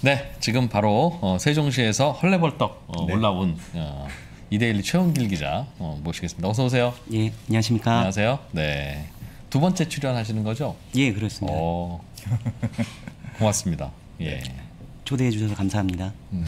네, 지금 바로 어, 세종시에서 헐레벌떡 어, 네. 올라온 어, 이데일리 최원길 기자 어, 모시겠습니다. 어서 오세요. 예, 안녕하십니까. 안녕하세요. 네, 두 번째 출연하시는 거죠? 예, 그렇습니다. 어, 고맙습니다. 예. 초대해 주셔서 감사합니다. 음.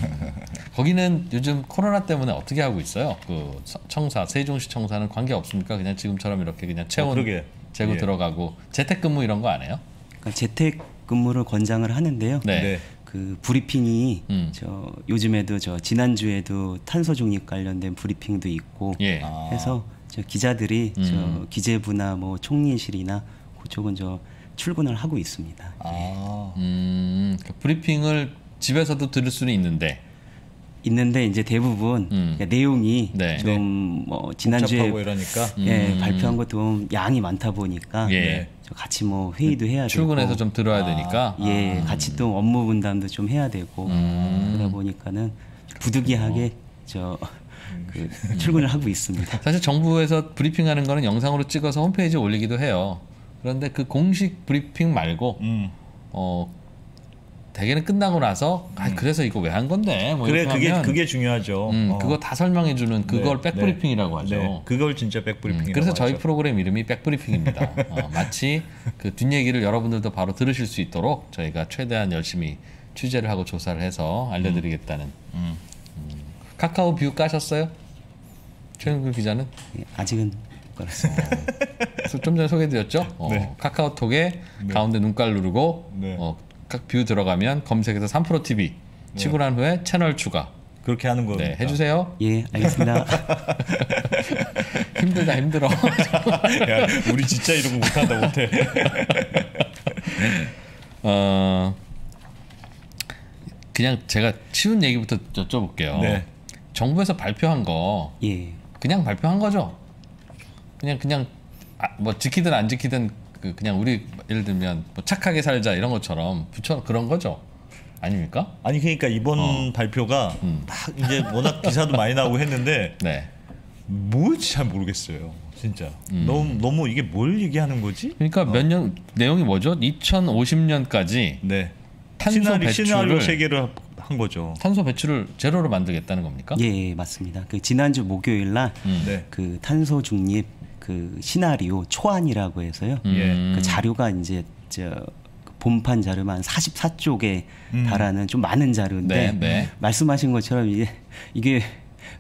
거기는 요즘 코로나 때문에 어떻게 하고 있어요? 그 청사 세종시 청사는 관계 없습니까? 그냥 지금처럼 이렇게 그냥 체온 어, 재고 예. 들어가고 재택근무 이런 거 안 해요? 그러니까 재택 근무를 권장을 하는데요. 네. 네. 그 브리핑이 음. 저 요즘에도 저 지난주에도 탄소 중립 관련된 브리핑도 있고 예. 해서 저 기자들이 음. 저 기재부나 뭐 총리실이나 그쪽은 저 출근을 하고 있습니다. 아. 음, 그 브리핑을 집에서도 들을 수는 있는데 있는데 이제 대부분 음. 그러니까 내용이 네. 좀뭐 지난주에 예, 음. 발표한 것도 양이 많다 보니까 예. 같이 뭐 회의도 해야 출근해서 되고, 좀 들어야 아. 되니까 예, 아. 같이 또 업무 분담도 좀 해야 되고 음. 그러다 보니까는 부득이하게 저 그 출근을 하고 있습니다. 사실 정부에서 브리핑하는 거는 영상으로 찍어서 홈페이지에 올리기도 해요. 그런데 그 공식 브리핑 말고 음. 어 대개는 끝나고 나서 아 음. 그래서 이거 왜 한 건데 뭐 그래 그게 하면, 그게 중요하죠. 음, 어. 그거 다 설명해 주는 그걸 네, 백브리핑이라고 네, 하죠. 네, 그걸 진짜 백브리핑. 음, 그래서 저희 프로그램 이름이 백브리핑입니다. 어, 마치 그 뒷얘기를 여러분들도 바로 들으실 수 있도록 저희가 최대한 열심히 취재를 하고 조사를 해서 알려드리겠다는. 음. 음. 카카오 뷰 까셨어요? 최훈길 기자는? 예, 아직은 좀 전에 소개드렸죠. 어, 네. 카카오톡에 네. 가운데 눈깔 누르고 네. 어, 각 뷰 들어가면 검색해서 3프로 TV 치고 난 후에 채널 추가. 그렇게 하는 거 네, 해주세요. 예, 알겠습니다. 힘들다 힘들어. 야, 우리 진짜 이런 거 못한다 못해. 어, 그냥 제가 쉬운 얘기부터 여쭤볼게요. 네. 정부에서 발표한 거, 예. 그냥 발표한 거죠. 그냥 그냥 아, 뭐 지키든 안 지키든 그 그냥 우리 예를 들면 뭐 착하게 살자 이런 것처럼 붙여 그런 거죠. 아닙니까? 아니 그러니까 이번 어. 발표가 음. 막 이제 워낙 기사도 많이 나오고 했는데 네. 뭔지 잘 모르겠어요. 진짜 음. 너무 너무 이게 뭘 얘기하는 거지? 그러니까 어. 몇년 내용이 뭐죠? 2050년까지 네. 탄소 시나리, 배출을 세계를 한 거죠. 탄소 배출을 제로로 만들겠다는 겁니까? 예, 예 맞습니다. 그 지난주 목요일 날그 음. 네. 그 탄소 중립 그 시나리오 초안이라고 해서요. 음. 예. 그 자료가 이제 저 본판 자료만 44쪽에 음. 달하는 좀 많은 자료인데 네, 네. 말씀하신 것처럼 이게 이게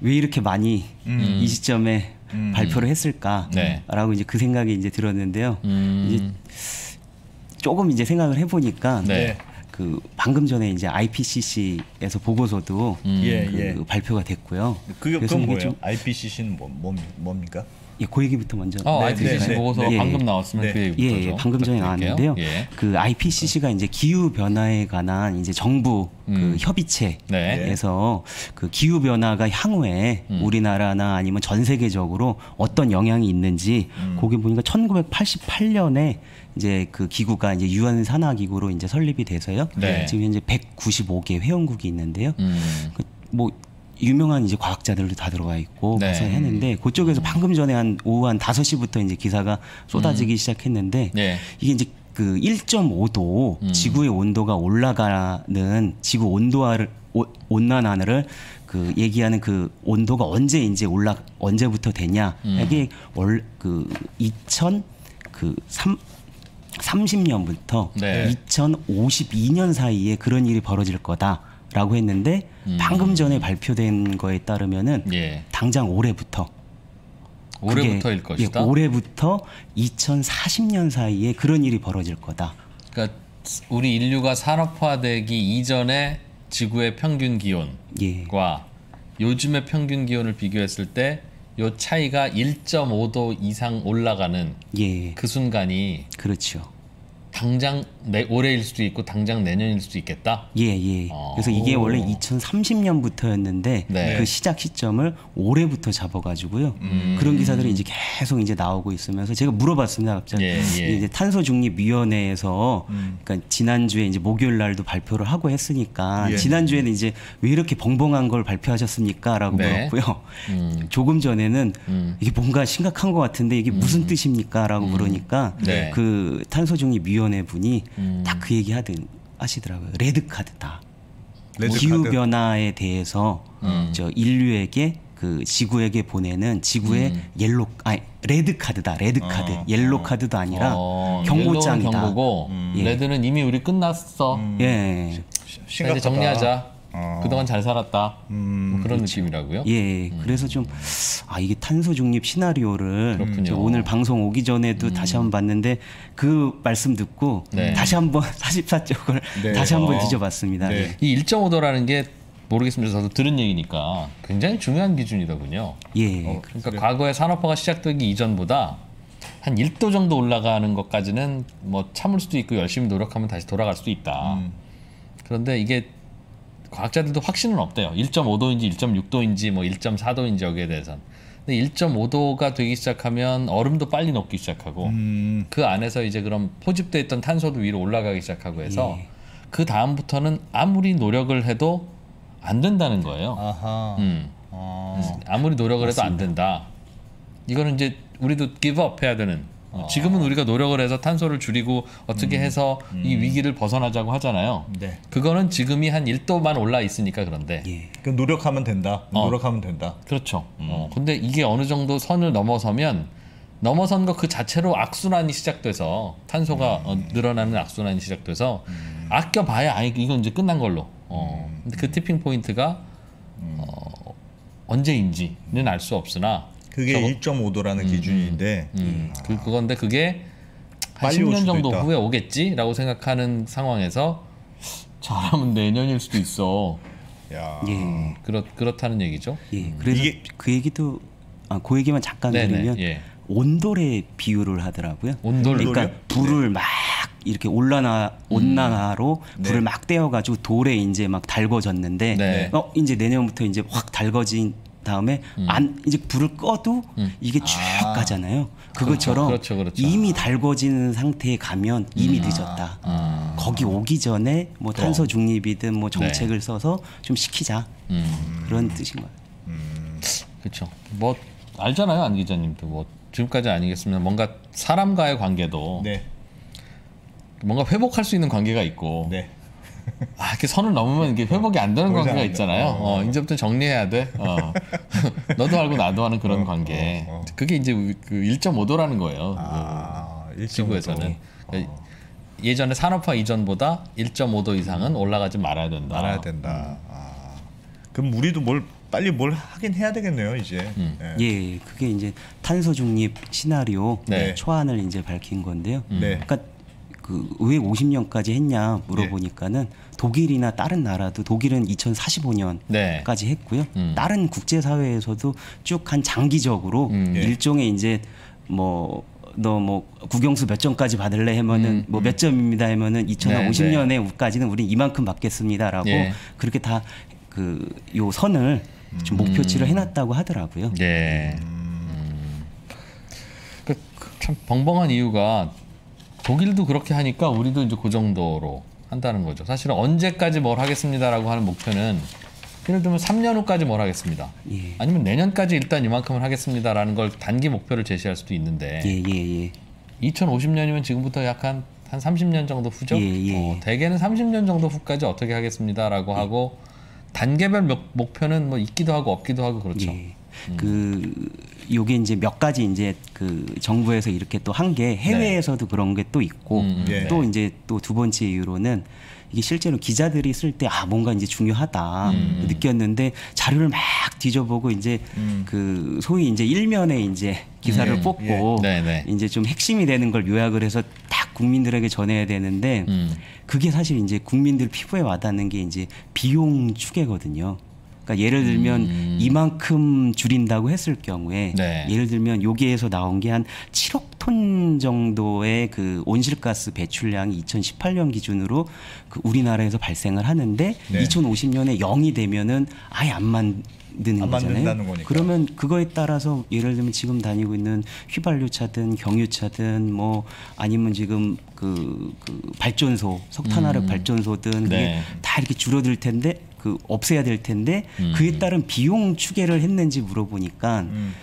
왜 이렇게 많이 음. 이 시점에 음. 발표를 했을까라고 네. 이제 그 생각이 이제 들었는데요. 음. 이제 조금 이제 생각을 해보니까 네. 그 방금 전에 이제 IPCC에서 보고서도 음. 예, 그 예. 발표가 됐고요. 그게 그건 뭐예요? IPCC는 뭐, 뭐 뭡니까? 예, 그 얘기부터 먼저. 어, 네, IPCC 네, 보고서 네. 방금 나왔으면 네. 그 얘기부터. 예, 예, 방금 전에 나왔는데요. 예. 그 IPCC가 이제 기후 변화에 관한 이제 정부 그 음. 그 협의체에서 네. 그 기후 변화가 향후에 음. 우리나라나 아니면 전 세계적으로 어떤 영향이 있는지 음. 거기 보니까 1988년에 이제 그 기구가 이제 유엔 산하 기구로 이제 설립이 돼서요. 네. 지금 현재 195개 회원국이 있는데요. 음. 그뭐 유명한 이제 과학자들도 다 들어가 있고 네. 그래서 했는데 그쪽에서 방금 전에 한 오후 한 5시부터 이제 기사가 쏟아지기 음. 시작했는데 네. 이게 이제 그 1.5도 음. 지구의 온도가 올라가는 지구 온도화를 온난화를 그 얘기하는 그 온도가 언제 이제 올라 언제부터 되냐 음. 이게 월2000 그 3, 30년부터 네. 2052년 사이에 그런 일이 벌어질 거다. 라고 했는데 음. 방금 전에 발표된 거에 따르면은 예. 당장 올해부터 올해부터일 것이다. 예, 올해부터 2040년 사이에 그런 일이 벌어질 거다. 그러니까 우리 인류가 산업화되기 이전에 지구의 평균 기온과 예. 요즘의 평균 기온을 비교했을 때 요 차이가 1.5도 이상 올라가는 예. 그 순간이 그렇죠. 당장 내, 올해일 수도 있고 당장 내년일 수도 있겠다. 예, 예. 어. 그래서 이게 원래 2030년부터였는데 네. 그 시작 시점을 올해부터 잡아가지고요. 음. 그런 기사들이 이제 계속 이제 나오고 있으면서 제가 물어봤습니다. 갑자기 예, 예. 이제 탄소 중립 위원회에서 음. 그러니까 지난주에 이제 목요일 날도 발표를 하고 했으니까 예. 지난주에는 이제 왜 이렇게 벙벙한 걸 발표하셨습니까?라고 네. 물었고요. 음. 조금 전에는 음. 이게 뭔가 심각한 것 같은데 이게 무슨 음. 뜻입니까?라고 음. 물으니까 네. 그 탄소 중립 위원회 위원회 분이 음. 딱그 얘기 하든 하시더라고요. 레드 카드다. 기후 변화에 대해서 음. 저 인류에게 그 지구에게 보내는 지구의 음. 옐로 아니 레드 카드다 레드 카드 어. 옐로 카드도 아니라 어. 경고장이다 경고고 음. 예. 레드는 이미 우리 끝났어 음. 예 이제 정리하자 어. 그동안 잘 살았다 음, 뭐 그런 그렇죠. 느낌이라고요? 예, 음. 그래서 좀 아 이게 탄소 중립 시나리오를 오늘 방송 오기 전에도 음. 다시 한번 봤는데 그 말씀 듣고 네. 다시 한번 44쪽을 네. 다시 한번 어. 뒤져봤습니다. 네. 이 1.5도라는 게 모르겠습니다. 저도 들은 얘기니까 굉장히 중요한 기준이더군요. 예. 어, 그러니까 그래. 과거에 산업화가 시작되기 이전보다 한 1도 정도 올라가는 것까지는 뭐 참을 수도 있고 열심히 노력하면 다시 돌아갈 수도 있다. 음. 그런데 이게 과학자들도 확신은 없대요. 1.5도인지 1.6도인지 뭐 1.4도인지 여기에 대해서는. 근데 1.5도가 되기 시작하면 얼음도 빨리 녹기 시작하고 음. 그 안에서 이제 그럼 포집돼 있던 탄소도 위로 올라가기 시작하고 해서 예. 그 다음부터는 아무리 노력을 해도 안 된다는 거예요. 아하. 음. 아. 아무리 노력을 맞습니다. 해도 안 된다. 이거는 이제 우리도 기브업 해야 되는 어, 지금은 우리가 노력을 해서 탄소를 줄이고 어떻게 음. 해서 음. 이 위기를 벗어나자고 하잖아요. 네. 그거는 지금이 한 1도만 올라 있으니까 그런데. 예. 그 노력하면 된다. 어. 노력하면 된다. 그렇죠. 음. 어, 근데 이게 어느 정도 선을 넘어서면 넘어선 것그 자체로 악순환이 시작돼서 탄소가 음. 어, 늘어나는 악순환이 시작돼서 음. 아껴봐야 아 이건 이제 끝난 걸로. 어. 음. 근데 그 티핑 포인트가 어, 언제인지는 알 수 없으나 그게 1.5도라는 음, 기준인데 음, 아. 그 그건데 그게 한 10년 정도 있다. 후에 오겠지라고 생각하는 상황에서 잘하면 내년일 수도 있어. 야. 예. 그렇 그렇다는 얘기죠. 예. 음. 그래서 이게... 그 얘기도 아, 그 얘기만 잠깐 네네. 드리면 예. 온돌에 비유를 하더라고요. 온돌 그러니까 불을 네. 막 이렇게 올라나 온난화로 음. 불을 네. 막 떼어가지고 돌에 이제 막 달궈졌는데 네. 어 이제 내년부터 이제 확 달궈진 다음에 음. 안 이제 불을 꺼도 음. 이게 쭉 아. 가잖아요. 그것처럼 그렇죠, 그렇죠, 그렇죠. 이미 달궈지는 상태에 가면 이미 음. 늦었다. 아. 거기 오기 전에 뭐 탄소 중립이든 뭐 정책을 네. 써서 좀 시키자 음. 그런 뜻인 거예요. 음. 그렇죠. 뭐 알잖아요, 안 기자님도 뭐 지금까지 아니겠습니다. 뭔가 사람과의 관계도 네. 뭔가 회복할 수 있는 관계가 있고 네. 아, 이렇게 선을 넘으면 이게 회복이 안 되는 관계가 있잖아요. 어, 어, 이제부터 정리해야 돼. 어. 너도 알고 나도 하는 그런 어, 관계. 어, 어. 그게 이제 그 1.5도라는 거예요. 아, 그 지구에서는. 예전에 산업화 이전보다 1.5도 이상은 올라가지 말아야 된다. 말아야 된다. 아. 그럼 우리도 뭘 빨리 뭘 하긴 해야 되겠네요 이제. 음. 네. 예, 그게 이제 탄소 중립 시나리오 네. 초안을 이제 밝힌 건데요. 네. 그러니까 그 왜 50년까지 했냐 물어보니까는 네. 독일이나 다른 나라도 독일은 2045년까지 네. 했고요. 음. 다른 국제 사회에서도 쭉 한 장기적으로 음. 네. 일종의 이제 뭐 너뭐 국영수 몇 점까지 받을래 하면은 음, 뭐몇 음. 점입니다 하면은 2050년에까지는 우리 이만큼 받겠습니다라고 예. 그렇게 다 그 요 선을 좀 목표치를 음. 해놨다고 하더라고요. 예. 음. 그참 벙벙한 이유가 독일도 그렇게 하니까 우리도 이제 그 정도로 한다는 거죠. 사실은 언제까지 뭘 하겠습니다라고 하는 목표는 예를 들면 3년 후까지 뭘 하겠습니다. 예. 아니면 내년까지 일단 이만큼을 하겠습니다라는 걸 단기 목표를 제시할 수도 있는데 예, 예, 예. 2050년이면 지금부터 약한 한 30년 정도 후죠. 예, 예. 어, 대개는 30년 정도 후까지 어떻게 하겠습니다라고 하고 단계별 목표는 뭐 있기도 하고 없기도 하고 그렇죠. 음. 그 요게 이제 몇 가지 이제 그 정부에서 이렇게 또 한 게 해외에서도 네. 그런 게 또 있고 음, 네. 또 이제 또 두 번째 이유로는 이게 실제로 기자들이 쓸 때 아 뭔가 이제 중요하다 음. 느꼈는데 자료를 막 뒤져보고 이제 음. 그 소위 이제 일면에 이제 기사를 음. 뽑고 예. 네, 네. 이제 좀 핵심이 되는 걸 요약을 해서 딱 국민들에게 전해야 되는데 음. 그게 사실 이제 국민들 피부에 와닿는 게 이제 비용 추계거든요. 그러니까 예를 들면 음. 이만큼 줄인다고 했을 경우에 네. 예를 들면 여기에서 나온 게 한 7억 톤 정도의 그 온실가스 배출량이 2018년 기준으로 그 우리나라에서 발생을 하는데 네. 2050년에 0이 되면은 아예 안 만. 드는 거잖아요. 그러면 그거에 따라서 예를 들면 지금 다니고 있는 휘발유차든 경유차든 뭐 아니면 지금 그, 그 발전소 석탄화력 음. 발전소든 그게 네. 다 이렇게 줄어들 텐데 그 없애야 될 텐데 음. 그에 따른 비용 추계를 했는지 물어보니까 음.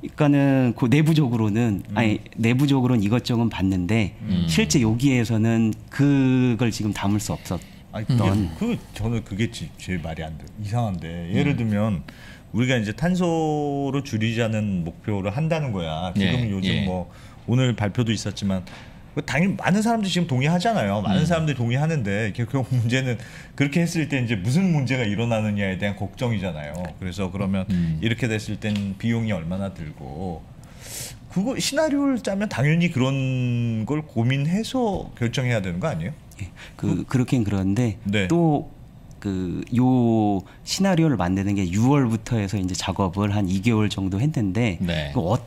그러니까는 그 내부적으로는 음. 아니 내부적으로는 이것저것 봤는데 음. 실제 여기에서는 그걸 지금 담을 수 없었. 아니 넌. 그 저는 그게 제일 말이 안 돼. 이상한데 예를 음. 들면 우리가 이제 탄소를 줄이자는 목표를 한다는 거야. 지금 예, 요즘 예. 뭐 오늘 발표도 있었지만 그 당연히 많은 사람들이 지금 동의하잖아요. 많은 음. 사람들이 동의하는데 결국 문제는 그렇게 했을 때 이제 무슨 문제가 일어나느냐에 대한 걱정이잖아요. 그래서 그러면 음. 이렇게 됐을 땐 비용이 얼마나 들고 그거 시나리오를 짜면 당연히 그런 걸 고민해서 결정해야 되는 거 아니에요? 예, 그 그렇긴 그런데 네. 또 그요 시나리오를 만드는 게 6월부터 해서 이제 작업을 한 2개월 정도 했는데 네. 그, 어,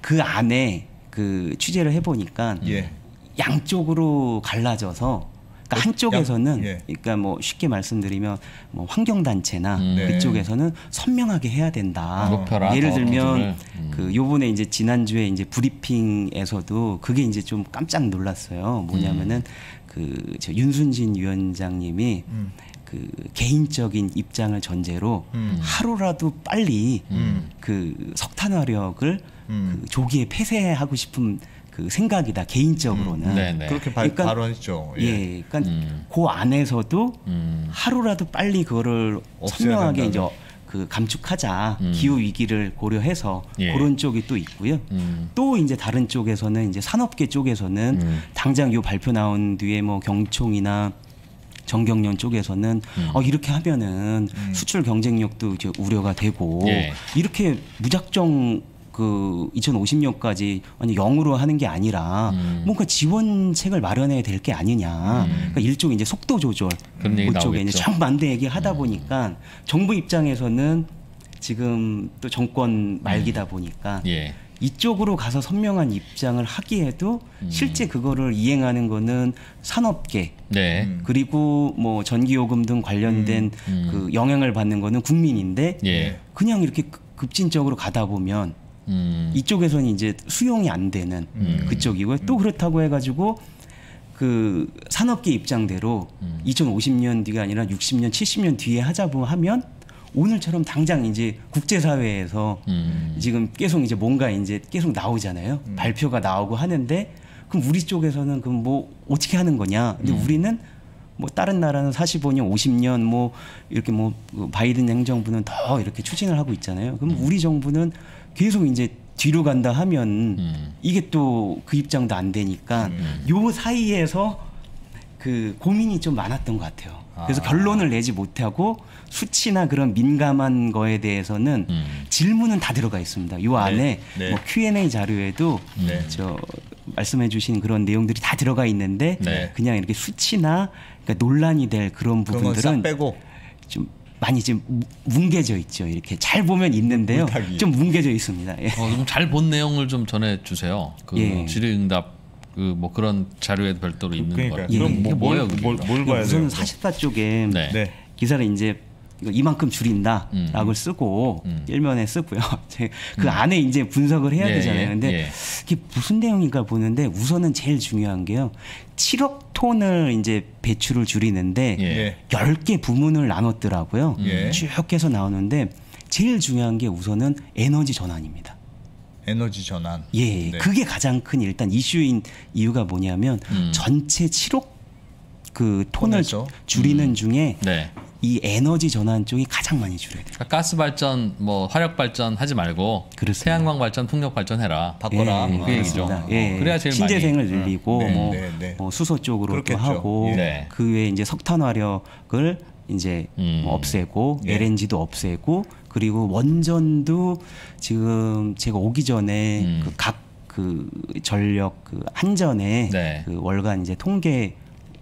그 안에 그 취재를 해보니까 예. 양쪽으로 갈라져서 그러니까 어, 한쪽에서는 예. 그러니까 뭐 쉽게 말씀드리면 뭐 환경 단체나 음. 네. 그쪽에서는 선명하게 해야 된다. 높여라, 예를 들면 음. 그 요번에 이제 지난주에 이제 브리핑에서도 그게 이제 좀 깜짝 놀랐어요. 뭐냐면은 음. 그저 윤순진 위원장님이 음. 그 개인적인 입장을 전제로 음. 하루라도 빨리 음. 그 석탄화력을 그 조기에 폐쇄하고 싶은 그 생각이다 개인적으로는 음, 그렇게 바, 그러니까, 발언했죠. 예, 예 그러니까 음. 그 안에서도 음. 하루라도 빨리 그거를 선명하게 이제 그 감축하자 음. 기후 위기를 고려해서 예. 그런 쪽이 또 있고요. 음. 또 이제 다른 쪽에서는 이제 산업계 쪽에서는 음. 당장 요 발표 나온 뒤에 뭐 경총이나 정경련 쪽에서는 음. 어, 이렇게 하면은 음. 수출 경쟁력도 이제 우려가 되고 예. 이렇게 무작정 그 2050년까지 완전 영으로 하는 게 아니라 음. 뭔가 지원책을 마련해야 될 게 아니냐. 음. 그러니까 일종의 이제 속도 조절 그쪽에 이제 정반대 얘기 하다 음. 보니까 정부 입장에서는 지금 또 정권 말기다 음. 보니까 예. 이쪽으로 가서 선명한 입장을 하기에도 음. 실제 그거를 이행하는 거는 산업계 네. 그리고 뭐 전기요금 등 관련된 음. 그 영향을 받는 거는 국민인데 예. 그냥 이렇게 급진적으로 가다 보면 음. 이쪽에서는 이제 수용이 안 되는 음. 그쪽이고요. 또 그렇다고 해가지고 그 산업계 입장대로 음. 2050년 뒤가 아니라 60년, 70년 뒤에 하자고 하면 오늘처럼 당장 이제 국제사회에서 음. 지금 계속 이제 뭔가 이제 계속 나오잖아요. 음. 발표가 나오고 하는데 그럼 우리 쪽에서는 그럼 뭐 어떻게 하는 거냐. 근데 음. 우리는 뭐 다른 나라는 45년, 50년 뭐 이렇게 뭐 바이든 행정부는 더 이렇게 추진을 하고 있잖아요. 그럼 우리 정부는 계속 이제 뒤로 간다 하면 음. 이게 또 그 입장도 안 되니까 음. 요 사이에서 그 고민이 좀 많았던 것 같아요. 그래서 아. 결론을 내지 못하고 수치나 그런 민감한 거에 대해서는 음. 질문은 다 들어가 있습니다. 요 네. 안에 네. 네. 뭐 Q&A 자료에도 네. 저 말씀해 주신 그런 내용들이 다 들어가 있는데 네. 그냥 이렇게 수치나 그러니까 논란이 될 그런 부분들은 빼고 좀 많이 지금 뭉개져 있죠. 이렇게 잘 보면 있는데요. 물타기. 좀 뭉개져 있습니다. 예. 어, 좀잘 본 내용을 좀 전해 주세요. 그 예. 질의응답 그 뭐 그런 자료에도 별도로 있는 그러니까. 거. 예. 그럼 뭐, 뭘, 뭘, 뭘 봐야 돼요? 우선 44 쪽에 네. 네. 기사를 이제 이만큼 줄인다라고 음. 쓰고 음. 일면에 쓰고요. 그 음. 안에 이제 분석을 해야 예, 되잖아요. 예, 근데 예. 이게 무슨 내용인가 보는데 우선은 제일 중요한 게요. 7억 톤을 이제 배출을 줄이는데 예. 10개 부문을 나눴더라고요. 예. 쭉 해서 나오는데 제일 중요한 게 우선은 에너지 전환입니다. 에너지 전환. 예, 네. 그게 가장 큰 일단 이슈인 이유가 뭐냐면 음. 전체 7억 그 톤을 톤에서? 줄이는 음. 중에 네. 이 에너지 전환 쪽이 가장 많이 줄어야 돼요. 그러니까 가스 발전, 뭐 화력 발전 하지 말고 그렇습니다. 태양광 발전, 풍력 발전 해라. 바꿔라. 예, 그 얘기죠. 예, 어, 그래야 제일 신재생을 많이. 늘리고 네, 뭐, 네, 네. 뭐, 수소 쪽으로 또 하고 네. 그 외에 이제 석탄 화력을 이제 음. 뭐 없애고 예. LNG도 없애고 그리고 원전도 지금 제가 오기 전에 음. 그각 그 전력 그 한전에 네. 그 월간 이제 통계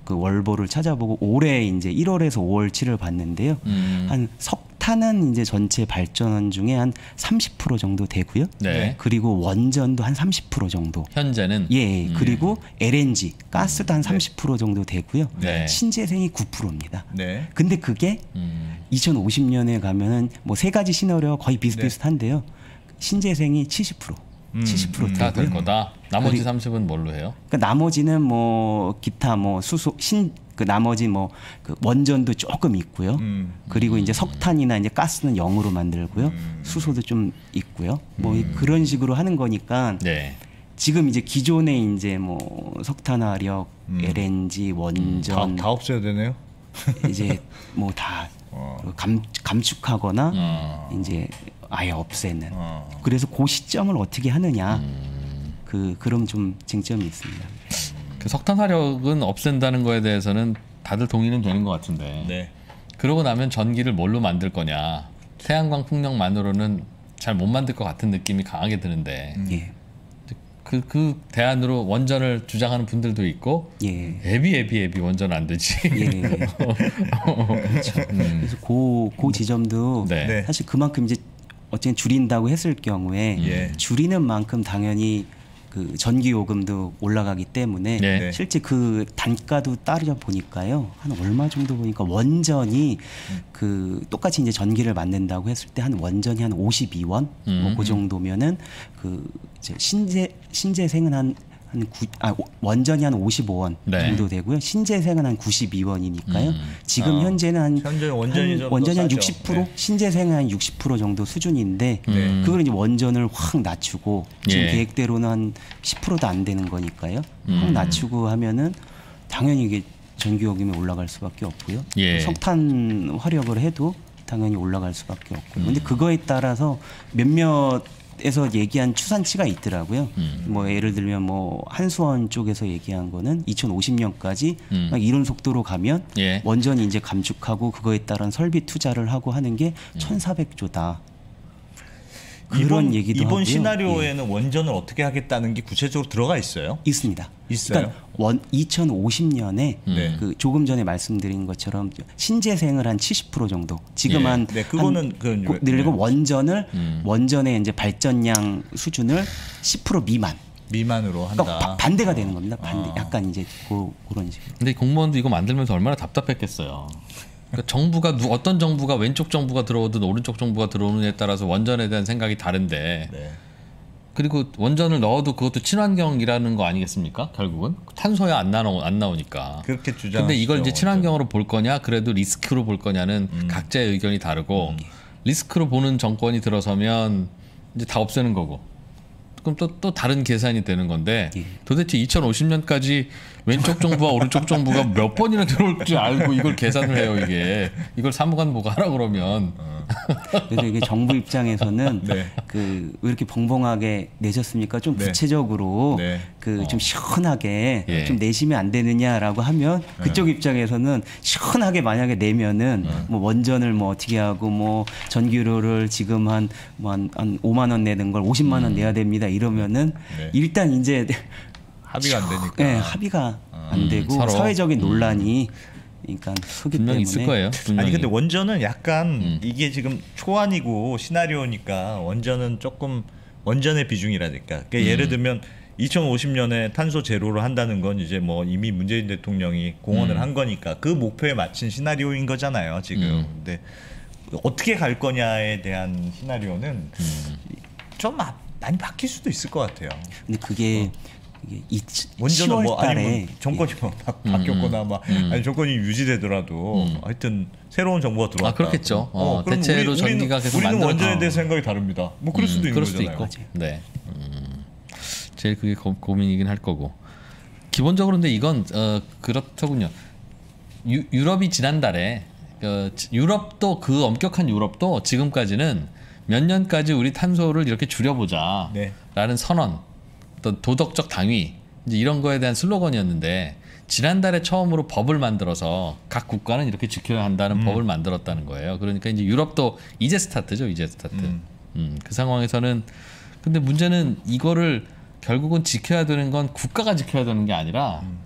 그 월보를 찾아보고 올해 이제 1월에서 5월치를 봤는데요. 음. 한 석탄은 이제 전체 발전 중에 한 30% 정도 되고요. 네. 그리고 원전도 한 30% 정도. 현재는 예. 음. 그리고 LNG 가스도 한 30% 네. 정도 되고요. 네. 신재생이 9%입니다. 네. 근데 그게 음. 2050년에 가면은 뭐 세 가지 시나리오 거의 비슷비슷한데요. 신재생이 70%. 음, 70%다 될 거다. 나머지 30은 뭘로 해요? 그러니까 나머지는 뭐 기타 뭐 수소 신 그 나머지 뭐 그 원전도 조금 있고요. 음, 그리고 음, 이제 석탄이나 이제 가스는 영으로 만들고요. 음. 수소도 좀 있고요. 뭐 음. 그런 식으로 하는 거니까 네. 지금 이제 기존에 이제 뭐 석탄화력, LNG, 원전 다, 다 없애야 되네요. 이제 뭐 다 감축하거나 어. 이제 아예 없애는. 어. 그래서 그 시점을 어떻게 하느냐. 음. 그 그럼 좀 쟁점이 있습니다. 그 석탄 화력은 없앤다는 거에 대해서는 다들 동의는 되는 것 같은데. 네. 그러고 나면 전기를 뭘로 만들 거냐. 태양광 풍력만으로는 잘 못 만들 것 같은 느낌이 강하게 드는데. 음. 예. 그, 그 대안으로 원전을 주장하는 분들도 있고 예. 애비 애비 애비 원전 안 되지. 예. 그렇죠. 음. 그래서 그, 그 지점도 네. 네. 사실 그만큼 이제 어쨌든 줄인다고 했을 경우에 예. 줄이는 만큼 당연히 그 전기 요금도 올라가기 때문에 네. 네. 실제 그 단가도 따르자 보니까요 한 얼마 정도 보니까 원전이 음. 그 똑같이 이제 전기를 만든다고 했을 때 한 원전이 한 52원 음. 뭐그 정도면은 그 이제 신재 신재생은 한 한 구, 아, 원전이 한 55원 네. 정도 되고요. 신재생은 한 92원이니까요. 음. 지금 어. 현재는 한, 현재 원전이 한, 원전이 한 60%, 네. 신재생은 한 60% 정도 수준인데 네. 그걸 이제 원전을 확 낮추고 지금 예. 계획대로는 한 10%도 안 되는 거니까요. 음. 확 낮추고 하면은 당연히 이게 전기요금이 올라갈 수밖에 없고요. 예. 석탄 화력을 해도 당연히 올라갈 수밖에 없고요. 음. 근데 그거에 따라서 몇몇 에서 얘기한 추산치가 있더라고요. 음. 뭐 예를 들면 뭐 한수원 쪽에서 얘기한 거는 2050년까지 음. 이런 속도로 가면 예. 원전이 이제 감축하고 그거에 따른 설비 투자를 하고 하는 게 음. 1,400조다. 그런 이번, 얘기도 이번 하고요. 시나리오에는 예. 원전을 어떻게 하겠다는 게 구체적으로 들어가 있어요? 있습니다. 있어요. 그러니까 원 2050년에 네. 그 조금 전에 말씀드린 것처럼 신재생을 한 70% 정도 지금 예. 한 네, 그거는 그 늘리고 네. 원전을 음. 원전의 이제 발전량 수준을 10% 미만 미만으로 그러니까 한다. 그러니까 반대가 되는 겁니다. 반대. 어. 약간 이제 그, 그런 식. 근데 공무원도 이거 만들면서 얼마나 답답했겠어요. 그러니까 정부가 누, 어떤 정부가 왼쪽 정부가 들어오든 오른쪽 정부가 들어오느냐에 따라서 원전에 대한 생각이 다른데 네. 그리고 원전을 넣어도 그것도 친환경이라는 거 아니겠습니까? 결국은 탄소야 안 나오 안 나오니까. 그렇게 주장. 근데 이걸 이제 친환경으로 원전. 볼 거냐, 그래도 리스크로 볼 거냐는 음. 각자의 의견이 다르고 음. 리스크로 보는 정권이 들어서면 이제 다 없애는 거고. 그럼 또, 또 다른 계산이 되는 건데 예. 도대체 2050년까지 왼쪽 정부와 오른쪽 정부가 몇 번이나 들어올지 알고 이걸 계산을 해요 이게 이걸 사무관 보고 하라 그러면 그래서 이게 정부 입장에서는 네. 그왜 이렇게 벙벙하게 내셨습니까? 좀 네. 구체적으로 네. 그좀 어. 시원하게 예. 좀 내시면 안 되느냐라고 하면 네. 그쪽 입장에서는 시원하게 만약에 내면은 네. 뭐 원전을 뭐 어떻게 하고 뭐 전기료를 지금 한한 뭐한 5만 원 내는 걸 50만 원 음. 내야 됩니다. 이러면은 네. 일단 이제 합의가 안 되니까. 네, 합의가 음, 안 되고 서로. 사회적인 음. 논란이 그러니까 크기 분명 있을 거예요. 분명히. 아니 근데 원전은 약간 음. 이게 지금 초안이고 시나리오니까 원전은 조금 원전의 비중이라니까. 그러니까 음. 예를 들면 2050년에 탄소 제로를 한다는 건 이제 뭐 이미 문재인 대통령이 공언을 음. 한 거니까 그 목표에 맞춘 시나리오인 거잖아요 지금. 음. 근데 어떻게 갈 거냐에 대한 시나리오는 좀 많이 바뀔 수도 있을 것 같아요. 근데 그게 어. 이게 이, 원전은 뭐 아니면 정권이 뭐 음. 바뀌었거나 막 음. 아니 정권이 유지되더라도 음. 하여튼 새로운 정부가 들어왔다. 아 그렇겠죠. 어, 어, 대체로 우리, 전기가 우리는, 계속 우리는 원전에 대해서 생각이 다릅니다. 뭐 그럴 음, 수도 있는 그럴 수도 거잖아요. 있고. 네. 음. 제일 그게 고, 민이긴할 거고. 기본적으로 근데 이건 어, 그렇더군요. 유, 유럽이 지난달에 어, 유럽도 그 엄격한 유럽도 지금까지는 몇 년까지 우리 탄소를 이렇게 줄여보자라는 네. 선언 어떤 도덕적 당위 이제 이런 거에 대한 슬로건이었는데 지난달에 처음으로 법을 만들어서 각 국가는 이렇게 지켜야 한다는 음. 법을 만들었다는 거예요. 그러니까 이제 유럽도 이제 스타트죠, 이제 스타트. 음. 음, 그 상황에서는 근데 문제는 이거를 결국은 지켜야 되는 건 국가가 지켜야 되는 게 아니라 음.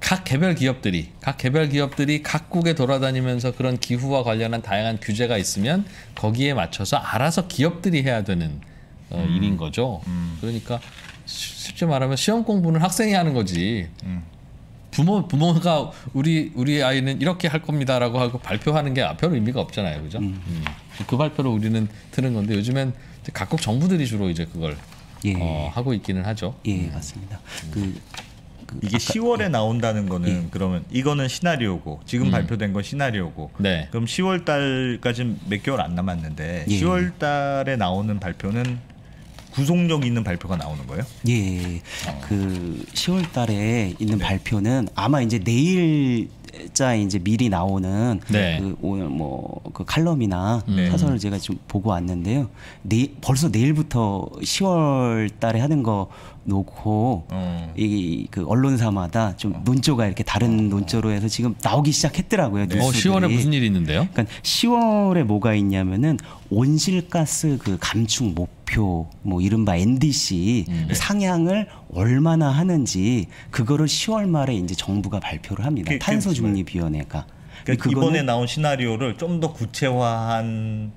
각 개별 기업들이 각 개별 기업들이 각국에 돌아다니면서 그런 기후와 관련한 다양한 규제가 있으면 거기에 맞춰서 알아서 기업들이 해야 되는 어, 음. 일인 거죠. 음. 그러니까 쉽게 말하면 시험 공부는 학생이 하는 거지. 음. 부모 부모가 우리 우리 아이는 이렇게 할 겁니다라고 하고 발표하는 게 별 의미가 없잖아요, 그죠? 음. 음. 그 발표를 우리는 들은 건데 요즘엔 각국 정부들이 주로 이제 그걸 예. 어, 하고 있기는 하죠. 예, 맞습니다. 그, 그 이게 아까, 10월에 예. 나온다는 거는 예. 그러면 이거는 시나리오고 지금 음. 발표된 건 시나리오고. 네. 그럼 10월 달까지 몇 개월 안 남았는데 예. 10월 달에 나오는 발표는 구속력 있는 발표가 나오는 거예요? 예. 어. 그 10월 달에 있는 네. 발표는 아마 이제 내일 날짜 이제 미리 나오는 네. 그 오늘 뭐 그 칼럼이나 네. 사설을 제가 좀 보고 왔는데요. 내, 벌써 내일부터 10월 달에 하는 거 놓고 어. 이그 언론사마다 좀 어. 논조가 이렇게 다른 어. 논조로 해서 지금 나오기 시작했더라고요. 네. 어, 10월에 무슨 일이 있는데요? 그러니까 10월에 뭐가 있냐면은 온실가스 그 감축 목표 뭐 이른바 NDC 음, 네. 상향을 얼마나 하는지 그거를 10월 말에 이제 정부가 발표를 합니다. 그, 탄소 중립 위원회가. 그러니까 이번에 나온 시나리오를 좀 더 구체화한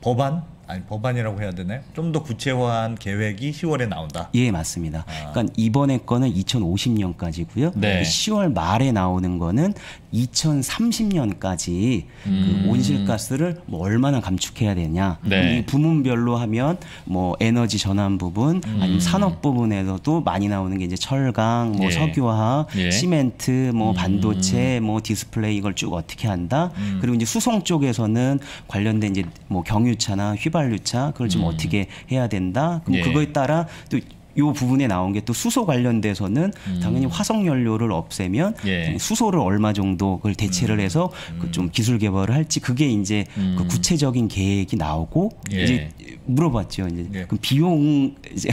법안 아니 법안이라고 해야 되나요? 좀 더 구체화한 계획이 10월에 나온다. 예, 맞습니다. 아. 그러니까 이번에 거는 2050년까지고요. 네. 10월 말에 나오는 거는 2030년까지 그 음. 그 온실가스를 뭐 얼마나 감축해야 되냐. 네. 부문별로 하면 뭐 에너지 전환 부분, 음. 아니면 산업 부분에서도 많이 나오는 게 이제 철강, 뭐 예. 석유화, 예. 시멘트, 뭐 음. 반도체, 뭐 디스플레이 이걸 쭉 어떻게 한다. 음. 그리고 이제 수송 쪽에서는 관련된 이제 뭐 경유차나 휘발유차 그걸 좀 음. 어떻게 해야 된다. 그럼 예. 그거에 따라 또 요 부분에 나온 게 또 수소 관련돼서는 음. 당연히 화석 연료를 없애면 예. 수소를 얼마 정도 그걸 대체를 음. 해서 그좀 음. 기술 개발을 할지 그게 이제 음. 그 구체적인 계획이 나오고 예. 이제 물어봤죠. 이제 예. 그럼 비용 이제?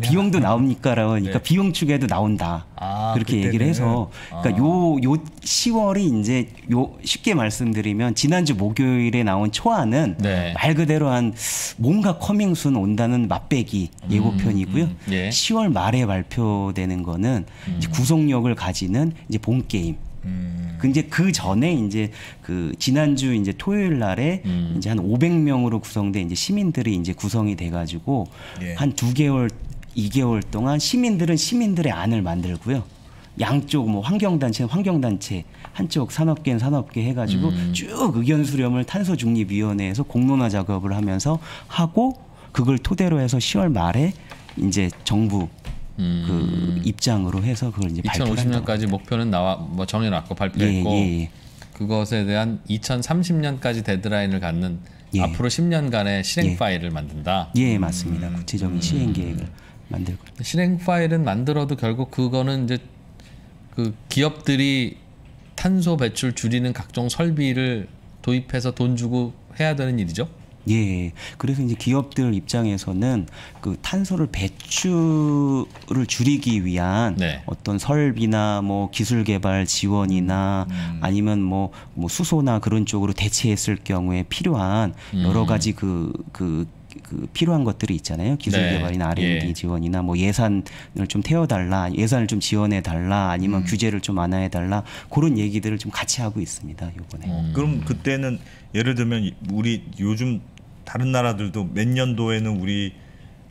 비용도 나옵니까라고 하니까 네. 비용 측에도 나온다. 아, 그렇게 그때는. 얘기를 해서 그러니까 요요 아. 요 10월이 이제 요 쉽게 말씀드리면 지난주 목요일에 나온 초안은 네. 말 그대로 한 뭔가 커밍순 온다는 맛배기 예고편이고요. 음. 예. 10월 말에 발표되는 거는 음. 이제 구속력을 가지는 이제 본 게임. 음. 근데 그 전에 이제 그 지난주 이제 토요일 날에 음. 이제 한 500명으로 구성된 이제 시민들이 이제 구성이 돼 가지고 예. 한두 개월, 2개월 동안 시민들은 시민들의 안을 만들고요. 양쪽 뭐 환경단체는 환경단체 한쪽 산업계는 산업계 해가지고 음. 쭉 의견 수렴을 탄소중립위원회에서 공론화 작업을 하면서 하고 그걸 토대로 해서 10월 말에 이제 정부 음. 그 입장으로 해서 그걸 이제 2050년까지 목표는 나와 뭐 정해놨고 발표했고 예, 예, 예. 그것에 대한 2030년까지 데드라인을 갖는 예. 앞으로 10년간의 실행 예. 파일을 만든다. 예 맞습니다. 음. 구체적인 음. 실행 계획을 만들고 실행 파일은 만들어도 결국 그거는 이제 그 기업들이 탄소 배출 줄이는 각종 설비를 도입해서 돈 주고 해야 되는 일이죠. 예. 그래서 이제 기업들 입장에서는 그 탄소를 배출을 줄이기 위한 네. 어떤 설비나 뭐 기술 개발 지원이나 음. 아니면 뭐, 뭐 수소나 그런 쪽으로 대체했을 경우에 필요한 여러 음. 가지 그, 그, 그 필요한 것들이 있잖아요. 기술 네. 개발이나 R&D 예. 지원이나 뭐 예산을 좀 태워 달라, 예산을 좀 지원해 달라, 아니면 음. 규제를 좀 완화해 달라 그런 얘기들을 좀 같이 하고 있습니다. 이번에. 음. 그럼 그때는 예를 들면 우리 요즘 다른 나라들도 몇 년도에는 우리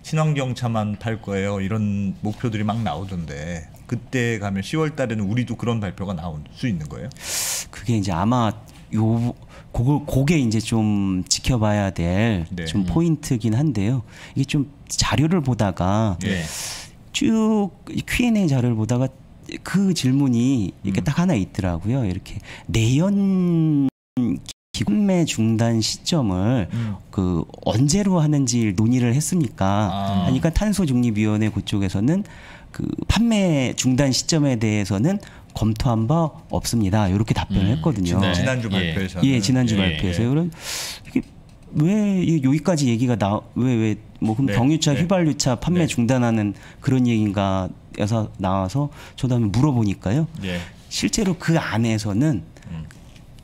친환경 차만 팔 거예요. 이런 목표들이 막 나오던데 그때 가면 10월 달에는 우리도 그런 발표가 나올 수 있는 거예요? 그게 이제 아마 요 그거 그게 이제 좀 지켜봐야 될좀 네. 음. 포인트긴 한데요. 이게 좀 자료를 보다가 네. 쭉 Q&A 자료를 보다가 그 질문이 이렇게 음. 딱 하나 있더라고요. 이렇게 내연 판매 중단 시점을 음. 그 언제로 하는지 논의를 했습니까? 아. 하니까 탄소 중립위원회 그쪽에서는 그 판매 중단 시점에 대해서는 검토한 바 없습니다. 이렇게 답변을 음. 했거든요. 네. 지난주 발표에서 예, 지난주 예. 발표에서 예. 그럼 이게 왜 여기까지 얘기가 나 왜 왜 뭐 그럼 네. 경유차, 네. 휘발유차 판매 네. 중단하는 그런 얘기인가 해서 나와서 저도 한번 물어보니까요. 예. 실제로 그 안에서는 음.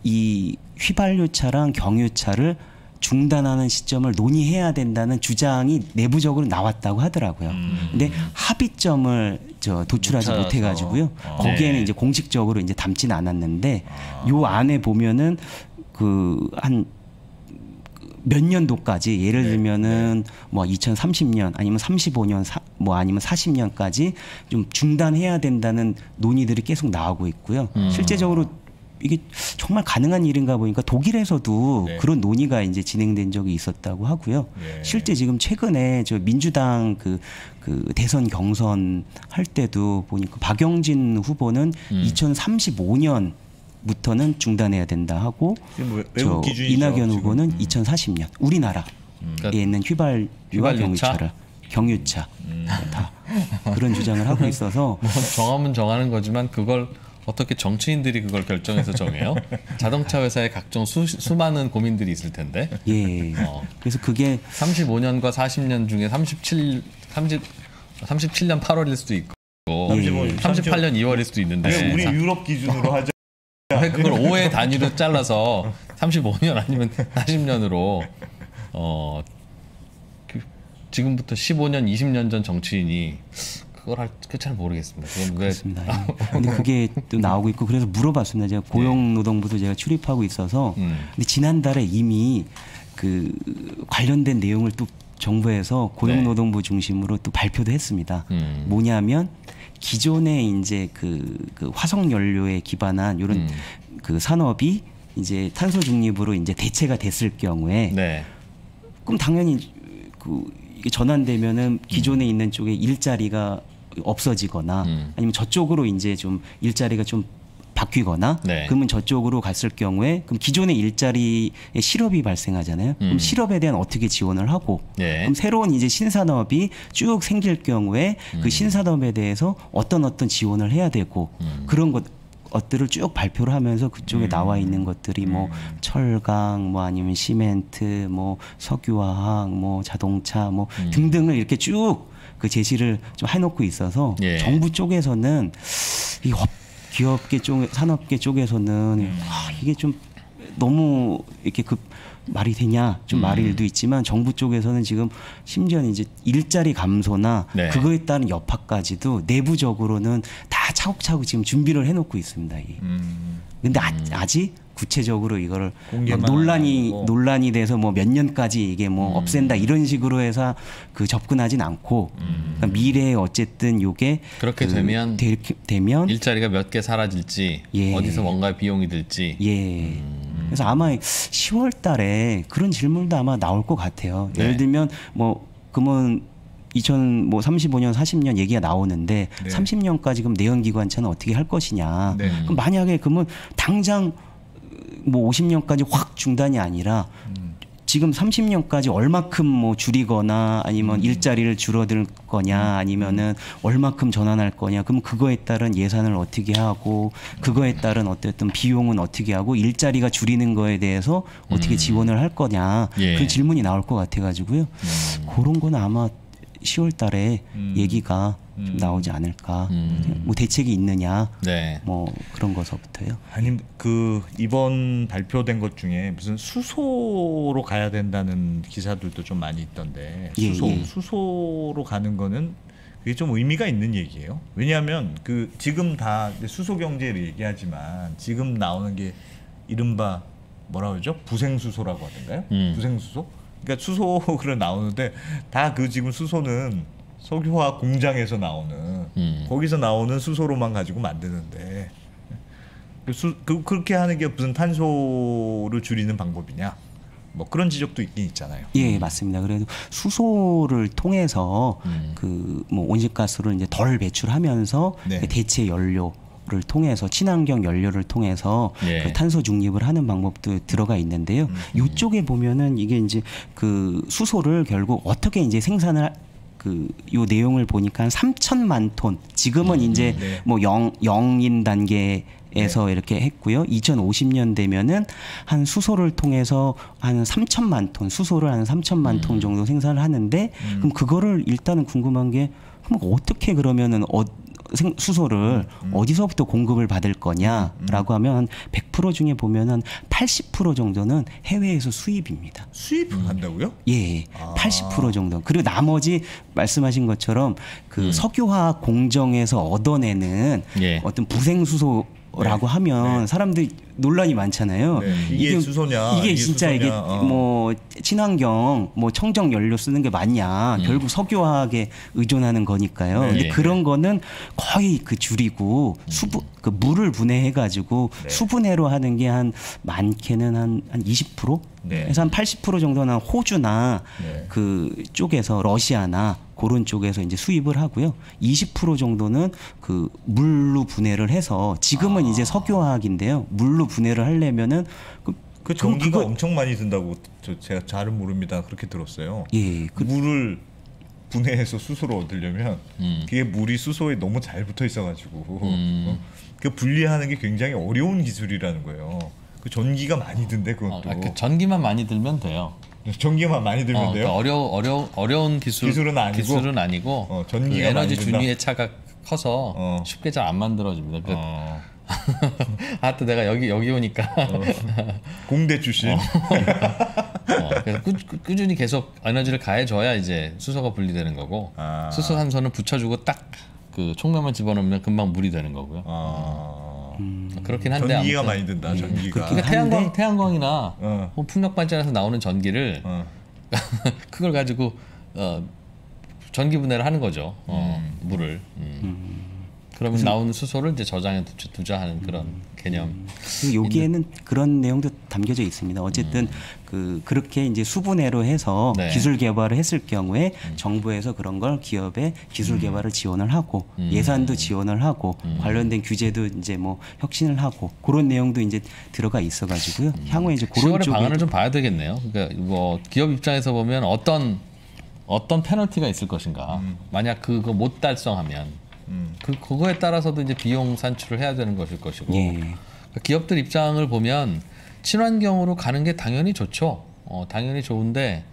이 휘발유차랑 경유차를 중단하는 시점을 논의해야 된다는 주장이 내부적으로 나왔다고 하더라고요. 음. 근데 합의점을 저 도출하지 못해 가지고요. 어. 거기에는 네. 이제 공식적으로 이제 담지는 않았는데 아. 요 안에 보면은 그 한 몇 년도까지 예를 네. 들면은 네. 뭐 2030년 아니면 35년 사, 뭐 아니면 40년까지 좀 중단해야 된다는 논의들이 계속 나오고 있고요. 음. 실제적으로 이게 정말 가능한 일인가 보니까 독일에서도 네. 그런 논의가 이제 진행된 적이 있었다고 하고요. 네. 실제 지금 최근에 저 민주당 그, 그 대선 경선 할 때도 보니까 박영진 후보는 음. 2035년 부터는 중단해야 된다 하고 뭐저 이낙연 후보는 음. 2040년 우리나라에 음. 있는 휘발유와 경유차를 경유차 음. 다 그런 주장을 하고 있어서 뭐 정하면 정하는 거지만 그걸 어떻게 정치인들이 그걸 결정해서 정해요? 자동차 회사에 각종 수, 수많은 고민들이 있을 텐데. 예. 어. 그래서 그게 35년과 40년 중에 37 30 37년 8월일 수도 있고 예. 38년 2월일 수도 있는데. 우리 유럽 기준으로 하죠. 왜 그걸 5회 단위로 잘라서 35년 아니면 40년으로 어그 지금부터 15년, 20년 전 정치인이 그걸 할잘 모르겠습니다. 그건 그렇습니다. 왜... 근데 그게 또 나오고 있고 그래서 물어봤습니다. 제가 고용노동부도 제가 출입하고 있어서 음. 근데 지난달에 이미 그 관련된 내용을 또 정부에서 고용노동부 중심으로 또 발표도 했습니다. 음. 뭐냐면 기존에 이제 그, 그 화석 연료에 기반한 이런 음. 그 산업이 이제 탄소 중립으로 이제 대체가 됐을 경우에 네. 그럼 당연히 그 이게 전환되면은 기존에 음. 있는 쪽에 일자리가 없어지거나 음. 아니면 저쪽으로 이제 좀 일자리가 좀 바뀌거나 네. 그러면 저쪽으로 갔을 경우에 그럼 기존의 일자리에 실업이 발생하잖아요. 음. 그럼 실업에 대한 어떻게 지원을 하고 네. 그럼 새로운 이제 신산업이 쭉 생길 경우에 그 음. 그 신산업에 대해서 어떤 어떤 지원을 해야 되고 음. 그런 것 것들을 쭉 발표를 하면서 그쪽에 음. 나와 있는 것들이 뭐 음. 철강 뭐 아니면 시멘트 뭐 석유화학 뭐 자동차 뭐 음. 등등을 이렇게 쭉 그 제시를 좀 해놓고 있어서 예. 정부 쪽에서는 이 기업계 쪽 산업계 쪽에서는 음. 아, 이게 좀 너무 이렇게 그 말이 되냐 좀 음. 말일도 있지만 정부 쪽에서는 지금 심지어 이제 일자리 감소나 네. 그거에 따른 여파까지도 내부적으로는 다 차곡차곡 지금 준비를 해놓고 있습니다. 음. 근데 아, 음. 아직 구체적으로 이거를 논란이 논란이 돼서 뭐 몇 년까지 이게 뭐 음. 없앤다 이런 식으로 해서 그 접근하진 않고 음. 그러니까 미래에 어쨌든 요게 그렇게 그 되면 되, 면 일자리가 몇 개 사라질지 예. 어디서 뭔가 비용이 들지 예. 음. 그래서 아마 10월 달에 그런 질문도 아마 나올 것 같아요. 네. 예를 들면 뭐 그러면 2000뭐 35년 40년 얘기가 나오는데 네. 30년까지 그럼 내연기관차는 어떻게 할 것이냐. 네. 그럼 만약에 그러면 당장 뭐 50년까지 확 중단이 아니라 음. 지금 30년까지 얼마큼 뭐 줄이거나 아니면 음. 일자리를 줄어들 거냐 음. 아니면은 얼마큼 전환할 거냐 그럼 그거에 따른 예산을 어떻게 하고 그거에 따른 어쨌든 비용은 어떻게 하고 일자리가 줄이는 거에 대해서 어떻게 음. 지원을 할 거냐 예. 그 질문이 나올 것 같아 가지고요 음. 그런 거는 아마 10월 달에 음. 얘기가 좀 음. 나오지 않을까. 음. 뭐 대책이 있느냐. 네. 뭐 그런 거서부터요. 아니 그 이번 발표된 것 중에 무슨 수소로 가야 된다는 기사들도 좀 많이 있던데 예, 수소 예. 수소로 가는 거는 그게 좀 의미가 있는 얘기예요. 왜냐하면 그 지금 다 수소 경제를 얘기하지만 지금 나오는 게 이른바 뭐라 그러죠? 부생수소라고 하던가요? 음. 부생수소? 그러니까 수소를 나오는데 다 그 지금 수소는 석유화학 공장에서 나오는 음. 거기서 나오는 수소로만 가지고 만드는데 그 수, 그, 그렇게 하는 게 무슨 탄소를 줄이는 방법이냐? 뭐 그런 지적도 있긴 있잖아요. 예, 맞습니다. 그래도 수소를 통해서 음. 그뭐 온실가스를 이제 덜 배출하면서 네. 대체 연료 를 통해서 친환경 연료를 통해서 예. 그 탄소 중립을 하는 방법도 들어가 있는데요. 음, 음. 이쪽에 보면은 이게 이제 그 수소를 결국 어떻게 이제 생산을 그요 내용을 보니까 한 3천만 톤. 지금은 음, 이제 네. 뭐 영, 영인 단계 에서 네. 이렇게 했고요. 2050년 되면은 한 수소를 통해서 한 3천만 톤, 수소를 한 3천만 음. 톤 정도 생산을 하는데 음. 그럼 그거를 일단은 궁금한 게 그럼 어떻게 그러면은 어, 수소를 음. 어디서부터 공급을 받을 거냐라고 음. 하면 100% 중에 보면은 80% 정도는 해외에서 수입입니다. 수입한다고요? 예, 아. 80% 정도. 그리고 나머지 말씀하신 것처럼 그 음. 석유화학 공정에서 얻어내는 예. 어떤 부생수소 라고 네. 하면 네. 사람들이 논란이 많잖아요. 네. 이게, 이게, 수소냐? 이게, 이게 진짜 수소냐? 이게 어. 뭐 친환경, 뭐 청정 연료 쓰는 게 맞냐? 음. 결국 석유화학에 의존하는 거니까요. 네. 근데 그런 거는 거의 그 줄이고 음. 수분 그 물을 분해해 가지고 네. 수분해로 하는 게 한 많게는 한 한 20%? 네. 그래서 한 80% 정도는 호주나 그 쪽에서 러시아나 그런 쪽에서 이제 수입을 하고요. 20% 정도는 그 물로 분해를 해서 지금은 아. 이제 석유화학인데요. 물로 분해를 하려면은 그, 그 전기가 그거... 엄청 많이 든다고 저 제가 잘은 모릅니다. 그렇게 들었어요. 예, 그... 물을 분해해서 수소를 얻으려면 음. 그게 물이 수소에 너무 잘 붙어 있어가지고 음. 어? 그 분리하는 게 굉장히 어려운 기술이라는 거예요. 그 전기가 많이 든데 그것도. 어, 그 전기만 많이 들면 돼요. 전기만 많이 들면 어, 돼요. 그러니까 어려 어려 어려운 기술 기술은 아니고 기술은 아니고 어, 전기가 그 에너지 준위의 차가 커서 어. 쉽게 잘 안 만들어집니다. 그, 어. 아 또 내가 여기 여기 오니까 어. 공대 출신. 어. 어, 그래서 꾸, 준히 계속 에너지를 가해줘야 이제 수소가 분리되는 거고 아. 수소 산소는 붙여주고 딱 그 총명만 집어넣으면 금방 물이 되는 거고요. 아. 음. 그렇긴 한데 전기가 많이 든다. 음. 전기가. 그러니까 태양광 태양광이나 어. 뭐 풍력 발전에서 나오는 전기를 어. 그걸 가지고 어, 전기 분해를 하는 거죠. 어, 음. 물을. 음. 음. 그러면 나오는 수소를 이제 저장해 두자 하는 그런 음. 개념. 그 여기에는 그런 내용도 담겨져 있습니다. 어쨌든 음. 그 그렇게 이제 수분해로 해서 네. 기술 개발을 했을 경우에 음. 정부에서 그런 걸 기업에 기술 음. 개발을 지원을 하고 음. 예산도 지원을 하고 음. 관련된 규제도 이제 뭐 혁신을 하고 그런 내용도 이제 들어가 있어가지고요. 향후에 이제 그런 쪽에 방안을 좀 봐야 되겠네요. 그러니까 뭐 기업 입장에서 보면 어떤 어떤 페널티가 있을 것인가. 만약 그거 못 달성하면 음. 그 그거에 따라서도 이제 비용 산출을 해야 되는 것일 것이고 예. 그러니까 기업들 입장을 보면 친환경으로 가는 게 당연히 좋죠. 어, 당연히 좋은데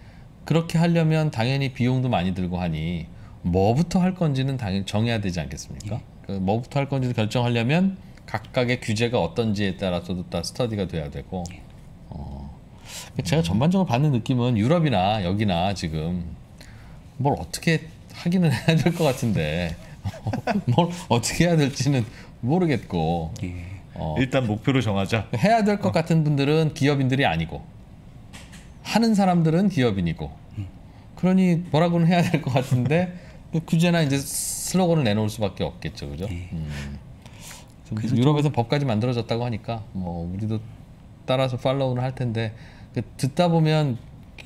그렇게 하려면 당연히 비용도 많이 들고 하니 뭐부터 할 건지는 당연히 정해야 되지 않겠습니까? 예. 그 뭐부터 할 건지를 결정하려면 각각의 규제가 어떤지에 따라서도 다 스터디가 돼야 되고 예. 어, 제가 전반적으로 받는 느낌은 유럽이나 여기나 지금 뭘 어떻게 하기는 해야 될 것 같은데 뭘 어떻게 해야 될지는 모르겠고 예. 어, 일단 목표를 정하자. 해야 될 것 같은 분들은 기업인들이 아니고 하는 사람들은 기업인이고 그러니 뭐라고는 해야 될 것 같은데 그 규제나 이제 슬로건을 내놓을 수밖에 없겠죠, 그죠? 예. 음. 유럽에서 법까지 만들어졌다고 하니까 뭐 우리도 따라서 팔로우는 할 텐데 그 듣다 보면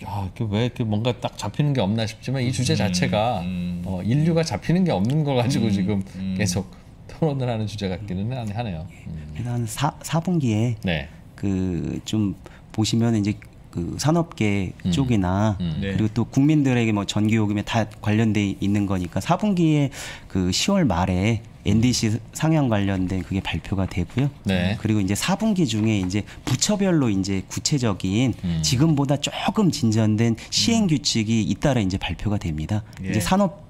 야, 왜 이렇게 뭔가 딱 잡히는 게 없나 싶지만 이 주제 음, 자체가 음, 어, 인류가 잡히는 게 없는 걸 가지고 음, 지금 음. 계속 토론을 하는 주제 같기는 하네요. 음. 일단 사, 4분기에 네. 그좀 보시면 이제 그 산업계 음. 쪽이나 음. 네. 그리고 또 국민들에게 뭐 전기 요금에 다 관련돼 있는 거니까 4분기에 그 10월 말에 NDC 상향 관련된 그게 발표가 되고요. 네. 그리고 이제 4분기 중에 이제 부처별로 이제 구체적인 음. 지금보다 조금 진전된 시행 규칙이 잇따라 이제 발표가 됩니다. 예. 이제 산업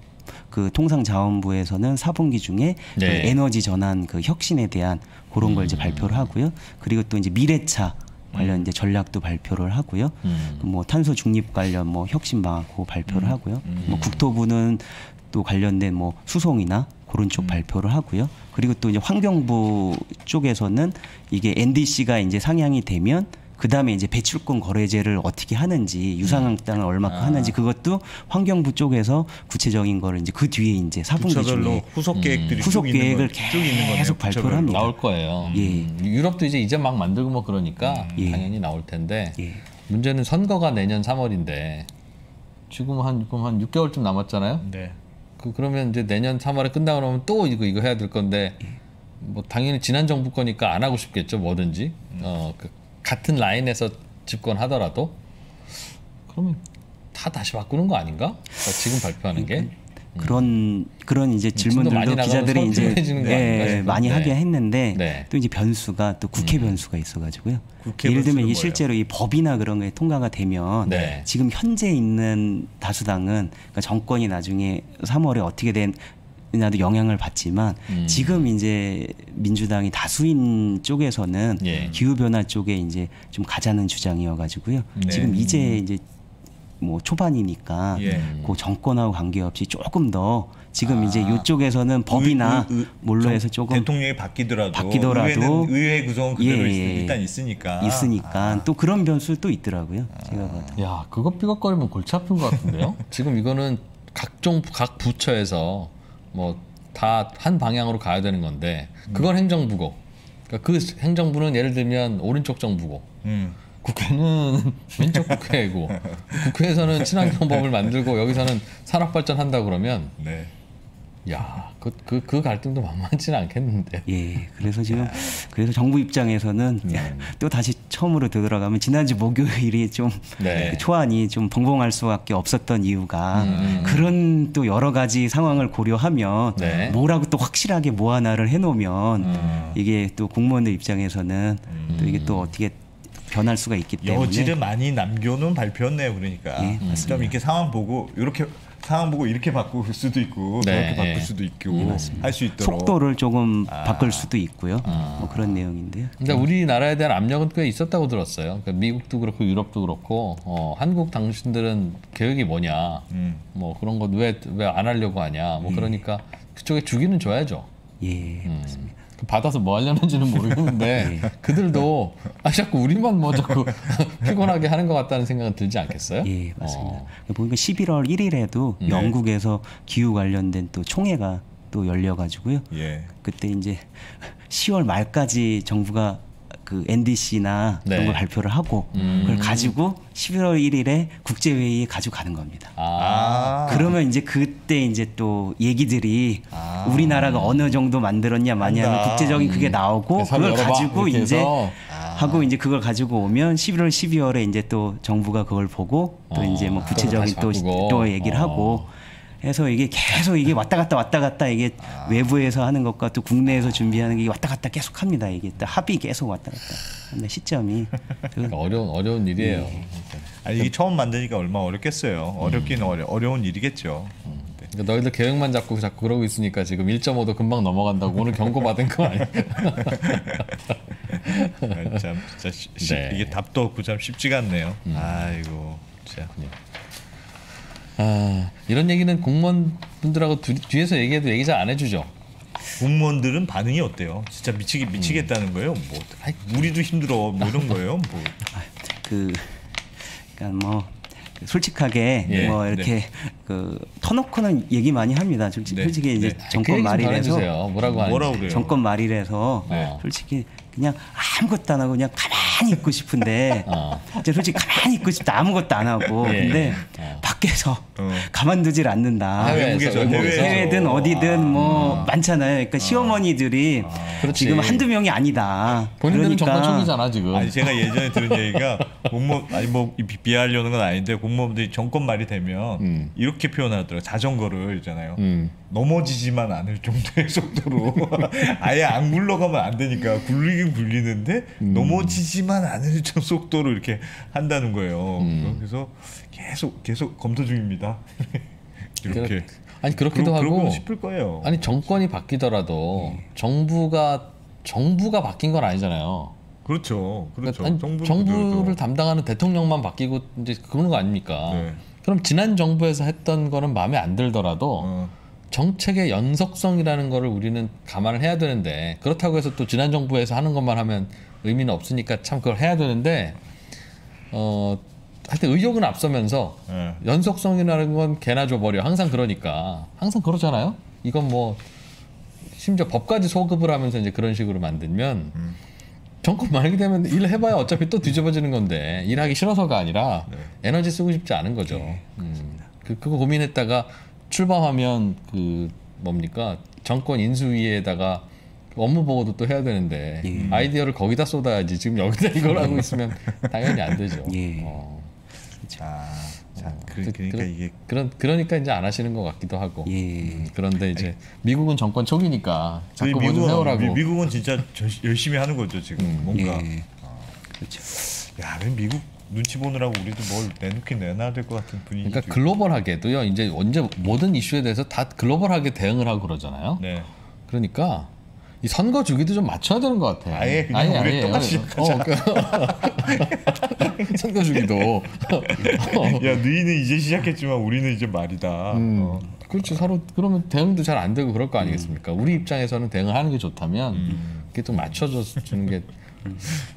그 통상자원부에서는 4분기 중에 그 네. 그 에너지 전환 그 혁신에 대한 그런 걸 이제 음. 발표를 하고요. 그리고 또 이제 미래차 관련 음. 이제 전략도 발표를 하고요. 음. 뭐 탄소 중립 관련 뭐 혁신 방안 고 발표를 음. 하고요. 음. 뭐 국토부는 또 관련된 뭐 수송이나 그런 쪽 음. 발표를 하고요. 그리고 또 이제 환경부 쪽에서는 이게 NDC가 이제 상향이 되면 그 다음에 이제 배출권 거래제를 어떻게 하는지 유상항당을 얼마큼 아. 하는지 그것도 환경부 쪽에서 구체적인 거를 이제 그 뒤에 이제 사분기 중에 후속 계획들이 음. 후속 계획을 계속 발표를 합니다. 나올 거예요. 예. 음. 유럽도 이제 이제 막 만들고 뭐 그러니까 예. 당연히 나올 텐데 예. 문제는 선거가 내년 3월인데 지금 한, 한 6개월쯤 남았잖아요. 네. 그 그러면 이제 내년 3월에 끝나고 나면 또 이거 이거 해야 될 건데 뭐 당연히 지난 정부 거니까 안 하고 싶겠죠 뭐든지 음. 어그 같은 라인에서 집권하더라도 그러면 다 다시 바꾸는 거 아닌가? 그러니까 지금 발표하는 게 그런 그런 이제 질문들도 기자들이 이제 네, 많이 네. 하긴 했는데 네. 또 이제 변수가 또 국회 음. 변수가 있어가지고 국회 예를 들면 이 실제로 이 법이나 그런 게 통과가 되면 네. 지금 현재 있는 다수당은 그러니까 정권이 나중에 3월에 어떻게 된 나도 영향을 받지만 음. 지금 이제 민주당이 다수인 쪽에서는 예. 기후 변화 쪽에 이제 좀 가자는 주장이어가지고요. 네. 지금 이제 이제 뭐 초반이니까 예. 그 정권하고 관계없이 조금 더 지금 아. 이제 이쪽에서는 법이나 의, 의, 뭘로 해서 조금 대통령이 바뀌더라도 바뀌더라도 의회 구성은 그대로 예, 예. 일단 있으니까 있으니까 아. 또 그런 변수 또 있더라고요. 아. 제가 봐도. 야 그거 삐걱거리면 골치 아픈 것 같은데요. 지금 이거는 각종 각 부처에서 뭐 다 한 방향으로 가야 되는 건데 그건 음. 행정부고 그러니까 그 행정부는 예를 들면 오른쪽 정부고. 음. 국회는 왼쪽 국회고 국회에서는 친환경법을 만들고 여기서는 산업 발전한다 그러면 네. 야, 그, 그, 그 갈등도 만만치는 않겠는데. 예, 그래서 지금, 그래서 정부 입장에서는 음. 또 다시 처음으로 들어가면 지난주 목요일이 좀 네. 그 초안이 좀 벙벙할 수밖에 없었던 이유가 음. 음. 그런 또 여러 가지 상황을 고려하면 네. 뭐라고 또 확실하게 뭐 하나를 해놓으면 음. 이게 또 공무원들 입장에서는 음. 또 이게 또 어떻게 변할 수가 있기 때문에 여지를 많이 남겨놓은 발표였네요. 그러니까 예, 좀 이렇게 상황 보고 이렇게 상황 보고 이렇게 바꿀 수도 있고 네, 그렇게 바꿀 예. 수도 있고 예, 할수 있도록 속도를 조금 아. 바꿀 수도 있고요. 아. 뭐 그런 내용인데요. 근데 우리나라에 대한 압력은 꽤 있었다고 들었어요. 그러니까 미국도 그렇고 유럽도 그렇고 어, 한국 당신들은 계획이 뭐냐, 음. 뭐 그런 것 왜 왜 안 하려고 하냐, 뭐 예. 그러니까 그쪽에 주기는 줘야죠. 예, 음. 맞습니다. 받아서 뭐 하려는지는 모르겠는데 예. 그들도 아 자꾸 우리만 뭐 자꾸 피곤하게 하는 것 같다는 생각은 들지 않겠어요? 예 맞습니다. 어. 보니까 11월 1일에도 네. 영국에서 기후 관련된 또 총회가 또 열려가지고요. 예. 그때 이제 10월 말까지 정부가 그 NDC나 네. 그런 걸 발표를 하고 음. 그걸 가지고 11월 1일에 국제회의에 가지고 가는 겁니다. 아. 그러면 이제 그때 이제 또 얘기들이 아. 우리나라가 어느 정도 만들었냐 마냐는 국제적인 그게 음. 나오고 그걸 가지고 이제 아. 하고 이제 그걸 가지고 오면 11월 12월에 이제 또 정부가 그걸 보고 또 어. 이제 뭐 구체적인 또, 또 얘기를 어. 하고 해서 이게 계속 이게 왔다 갔다 왔다 갔다 이게 아. 외부에서 하는 것과 또 국내에서 준비하는 게 왔다 갔다 계속 합니다. 이게 또 합이 계속 왔다 갔다 하는 시점이 그러니까 어려운 어려운 일이에요. 네. 아니, 이게 처음 만드니까 얼마 어렵겠어요. 어렵긴 음. 어려 어려운 일이겠죠. 음. 그러니까 너희들 계획만 잡고 자꾸 그러고 있으니까 지금 1.5도 금방 넘어간다고 오늘 경고 받은 거 아니야? 아, 참 진짜 시, 네. 이게 답도 없고 참 쉽지가 않네요. 음. 아이고 진짜. 아, 이런 얘기는 공무원분들하고 뒤에서 얘기해도 얘기 잘 안 해주죠. 공무원들은 반응이 어때요? 진짜 미치기 미치겠다는 음. 거예요? 뭐 우리도 힘들어 뭐 이런 거예요? 뭐. 그 그러니까 뭐 솔직하게 예, 뭐 이렇게 네. 그 터놓고는 얘기 많이 합니다. 솔직히, 네, 솔직히 이제 네. 정권 그 말이라서 뭐라고 뭐라고 그래요? 정권 말이라서 네. 솔직히 그냥 아무것도 안 하고 그냥 가만히 있고 싶은데 어. 이제 솔직히 가만히 있고 싶다 아무것도 안 하고 예. 근데 어. 밖에서 어. 가만두질 않는다. 해외에서, 해외에서. 해외든 어디든 뭐 아. 많잖아요. 그러니까 아. 시어머니들이 아. 지금 한두 명이 아니다. 본인들은 그러니까. 정권총이잖아 지금. 아니 제가 예전에 들은 얘기가 공무원 아니 뭐 비하하려는 건 아닌데 공무원들이 정권 말이 되면 음. 이렇게 표현하더라고 자전거를 있잖아요. 음. 넘어지지만 않을 정도의 속도로 아예 안 굴러가면 안 되니까 굴리긴 굴리는데 음. 넘어지지만 않을 정도 속도로 이렇게 한다는 거예요. 음. 그래서 계속 계속 검토 중입니다. 이렇게 아니 그렇기도 그러, 하고 싶을 거예요. 아니 정권이 바뀌더라도 네. 정부가 정부가 바뀐 건 아니잖아요. 그렇죠. 그렇죠. 그러니까 아니, 정부를 담당하는 대통령만 바뀌고 이제 그런 거 아닙니까? 네. 그럼 지난 정부에서 했던 거는 마음에 안 들더라도 어. 정책의 연속성이라는 거를 우리는 감안을 해야 되는데 그렇다고 해서 또 지난 정부에서 하는 것만 하면 의미는 없으니까 참 그걸 해야 되는데 어 하여튼 의욕은 앞서면서 네. 연속성이라는 건 개나 줘버려 항상 그러니까 항상 그러잖아요 이건 뭐 심지어 법까지 소급을 하면서 이제 그런 식으로 만들면 음. 정권 말게 되면 일 해봐야 어차피 또 뒤집어지는 건데 일하기 싫어서가 아니라 네. 에너지 쓰고 싶지 않은 거죠 네, 음. 그, 그거 고민했다가 출범하면 그 뭡니까 정권 인수위에다가 업무 보고도 또 해야 되는데 예. 아이디어를 거기다 쏟아야지 지금 여기다 이걸 하고 있으면 당연히 안 되죠. 예. 어. 자, 자 어. 그, 러니까 그, 이게 그런 그러니까 이제 안 하시는 것 같기도 하고. 예. 음, 그런데 이제 미국은 정권 초기니까 자꾸 미국은, 세우라고. 미, 국은 진짜 저, 열심히 하는 거죠 지금 음. 뭔가. 예. 어. 그렇죠. 야, 미국 눈치 보느라고 우리도 뭘 내놓긴 내놔야 될 것 같은 분위기. 그러니까 글로벌하게도요. 이제 언제 모든 이슈에 대해서 다 글로벌하게 대응을 하고 그러잖아요. 네. 그러니까 이 선거 주기도 좀 맞춰야 되는 것 같아요. 아예 그냥 아예, 우리 아예, 똑같이 어, 그, 선거 주기도. 야 너희는 이제 시작했지만 우리는 이제 말이다. 음, 어. 그렇죠. 서로 그러면 대응도 잘 안 되고 그럴 거 아니겠습니까? 음. 우리 입장에서는 대응을 하는 게 좋다면 음. 그게 좀 맞춰줘 주는 게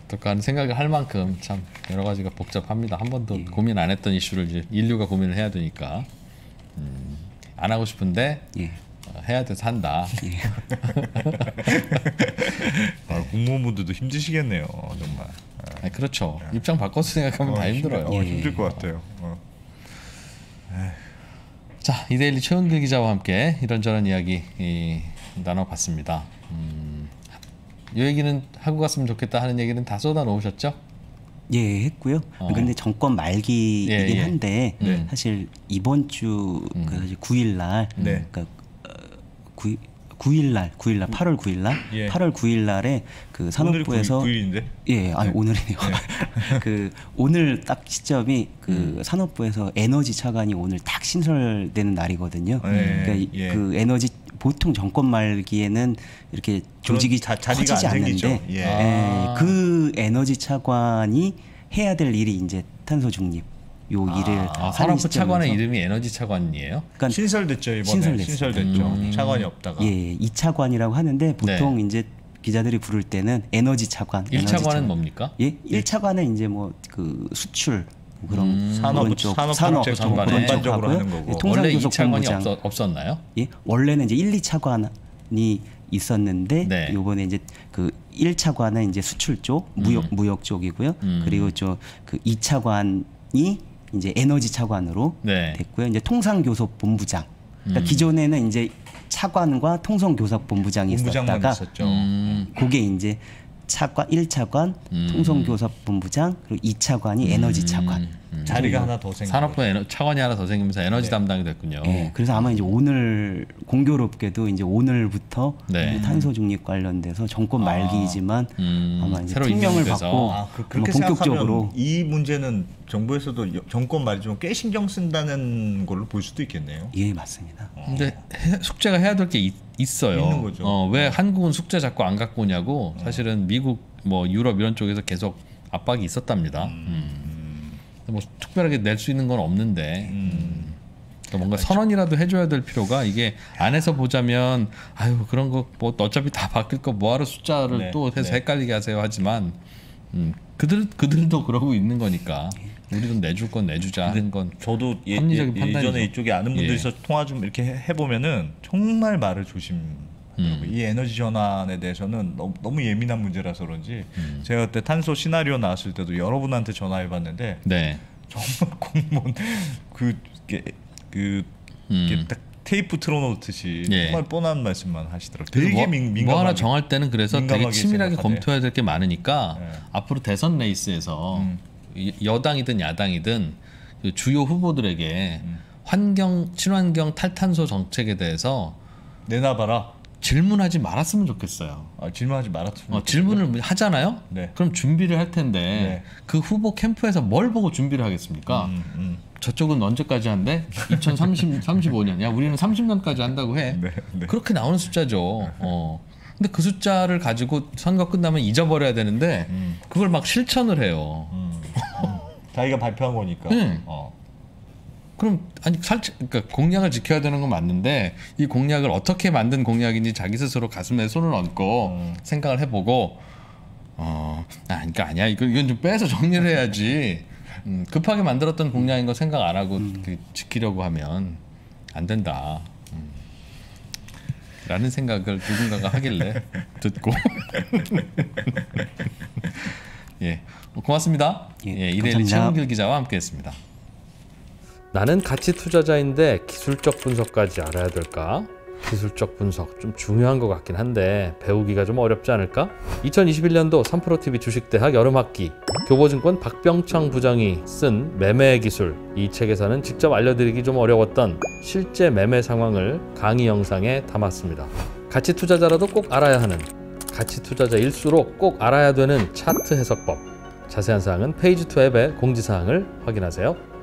어떨까 생각을 할 만큼 참 여러 가지가 복잡합니다. 한 번도 예. 고민 안 했던 이슈를 이제 인류가 고민을 해야 되니까 음, 안 하고 싶은데 예. 어, 해야 돼서 한다. 예. 아, 공무원분들도 힘드시겠네요, 정말. 아, 그렇죠. 예. 입장 바꿔서 생각하면 어, 다 힘들어요. 힘들, 어, 힘들 것 같아요. 어. 자, 이데일리 최은길 기자와 함께 이런저런 이야기 이, 나눠봤습니다. 음, 이 얘기는 하고 갔으면 좋겠다 하는 얘기는 다 쏟아 놓으셨죠? 예, 했고요. 어. 근데 정권 말기이긴 예, 예. 한데 네. 사실 이번 주 음. 그 사실 9일 날 네. 그러니까 9, 어, 9일 날, 9일 날, 8월 9일 날, 예. 8월 9일 날에 그 산업부에서 9일, 인데 예, 아니 네. 오늘이네요. 네. 그 오늘 딱 시점이 그 음. 산업부에서 에너지 차관이 오늘 딱 신설되는 날이거든요. 네. 그러니까 예. 그 에너지 보통 정권 말기에는 이렇게 조직이 자, 커지지 않는데 예. 예, 그 에너지 차관이 해야 될 일이 이제 탄소 중립 요 아, 일을 아, 산업부 차관의 이름이 에너지 차관이에요? 그러니까 신설됐죠 이번에 신설됐습니다. 신설됐죠. 음. 차관이 없다가 예, 이 차관이라고 하는데 보통 네. 이제 기자들이 부를 때는 에너지 차관. 1차관은 뭡니까? 예, 1차관은 이제 뭐 그 수출 그런 음, 산업 쪽 산업, 산업 전반에 전반적으로 하는 거고 예, 원래 2차관이 없었, 없었 나요? 예, 원래는 이제 1, 2차관이 있었는데 네. 요번에 이제 그 1차관은 이제 수출 쪽, 무역 음. 무역 쪽이고요. 음. 그리고 저그 2차관이 이제 에너지 차관으로 네. 됐고요. 이제 통상교섭본부장. 그러니까 음. 기존에는 이제 차관과 통성교섭본부장이 있었다가 음. 그게 이제 차관 1차관 음. 통성교섭본부장 그리고 2차관이 에너지 음. 차관. 음. 자리가 하나 더 생겨. 산업부 에너, 차관이 하나 더 생기면서 에너지 네. 담당이 됐군요. 네. 그래서 아마 이제 오늘 공교롭게도 이제 오늘부터 네. 탄소 중립 관련돼서 정권 아. 말기이지만 음. 아마 이제 특명을 받고 아, 그, 렇게 본격적으로 이 문제는 정부에서도 정권 말이지만 꽤 신경 쓴다는 걸로 볼 수도 있겠네요. 예, 맞습니다. 어. 근데 해, 숙제가 해야 될 게 있어요. 있는 거죠. 어, 왜 한국은 숙제 자꾸 안 갖고 오냐고 사실은 미국 뭐 유럽 이런 쪽에서 계속 압박이 있었답니다. 음. 음. 뭐 특별하게 낼 수 있는 건 없는데 음. 그러니까 뭔가 선언이라도 해줘야 될 필요가 이게 안에서 보자면 아유 그런 거 뭐 어차피 다 바뀔 거 뭐하러 숫자를 네. 또 해서 네. 헷갈리게 하세요 하지만 음, 그들 그들도 그러고 있는 거니까 우리도 내줄 건 내주자 하는 건 저도 예, 합리적인 예, 예전에 이쪽에 아는 분들이서 예. 통화 좀 이렇게 해보면은 정말 말을 조심 음. 이 에너지 전환에 대해서는 너무, 너무 예민한 문제라서 그런지 음. 제가 그때 탄소 시나리오 나왔을 때도 여러분한테 전화해봤는데 네. 정말 공무원 그게 그 음. 딱 테이프 틀어놓듯이 예. 정말 뻔한 말씀만 하시더라고요. 되게 뭐, 민, 민감하게, 뭐 하나 정할 때는 그래서 되게 치밀하게 생각하네. 검토해야 될 게 많으니까 네. 앞으로 대선 레이스에서 음. 여당이든 야당이든 그 주요 후보들에게 음. 환경 친환경 탈탄소 정책에 대해서 내놔봐라. 질문하지 말았으면 좋겠어요. 아, 질문하지 말았으면. 어, 질문을 하잖아요. 네. 그럼 준비를 할 텐데 네. 그 후보 캠프에서 뭘 보고 준비를 하겠습니까? 음, 음. 저쪽은 언제까지 한대? 2030, 35년. 야, 우리는 30년까지 한다고 해. 네, 네. 그렇게 나오는 숫자죠. 어. 근데 그 숫자를 가지고 선거 끝나면 잊어버려야 되는데 음. 그걸 막 실천을 해요. 음, 음. 자기가 발표한 거니까. 네. 어. 그럼 아니 살 그러니까 공약을 지켜야 되는 건 맞는데 이 공약을 어떻게 만든 공약인지 자기 스스로 가슴에 손을 얹고 음. 생각을 해보고 어 아, 그러니까 아니야 이거 이건 좀 빼서 정리를 해야지 음, 급하게 만들었던 공약인 거 생각 안 하고 음. 그, 지키려고 하면 안 된다. 음. 라는 생각을 누군가가 하길래 듣고 예 고맙습니다. 예, 예 이대일 최원길 기자와 함께했습니다. 나는 가치 투자자인데 기술적 분석까지 알아야 될까? 기술적 분석 좀 중요한 것 같긴 한데 배우기가 좀 어렵지 않을까? 2021년도 3프로TV 주식대학 여름학기 교보증권 박병창 부장이 쓴 매매 기술 이 책에서는 직접 알려드리기 좀 어려웠던 실제 매매 상황을 강의 영상에 담았습니다. 가치 투자자라도 꼭 알아야 하는 가치 투자자일수록 꼭 알아야 되는 차트 해석법 자세한 사항은 페이지2 앱의 공지사항을 확인하세요.